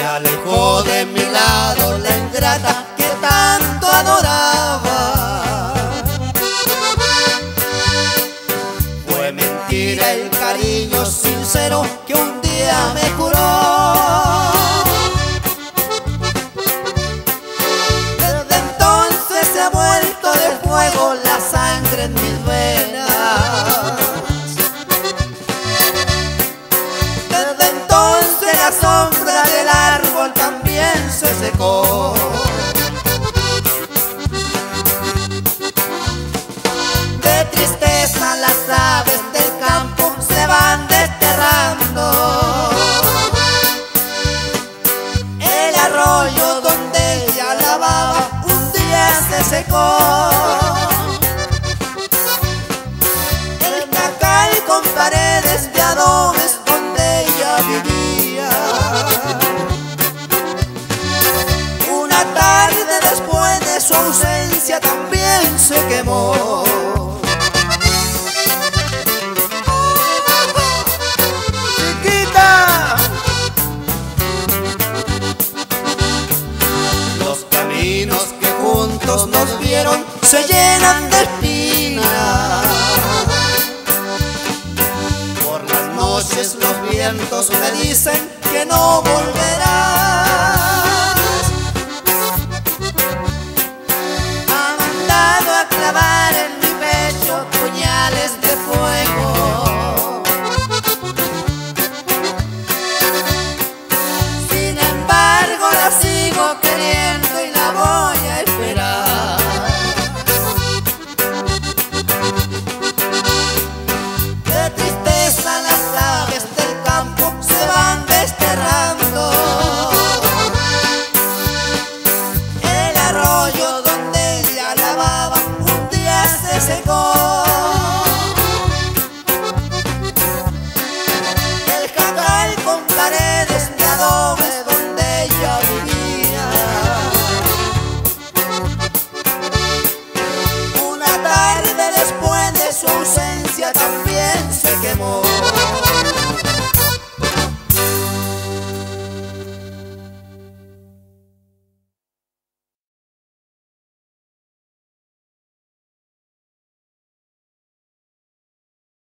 Se alejó de mi lado la ingrata que tanto adoraba. Fue mentira el cariño sincero que un día me curó. Desde entonces se ha vuelto de fuego la sangre en mi se secó. De tristeza las aves del campo se van desterrando. El arroyo donde ella lavaba un día se secó. Su ausencia también se quemó. Chiquita. Los caminos que juntos nos vieron se llenan de espinas. Por las noches los vientos me dicen que no volverás. chegou.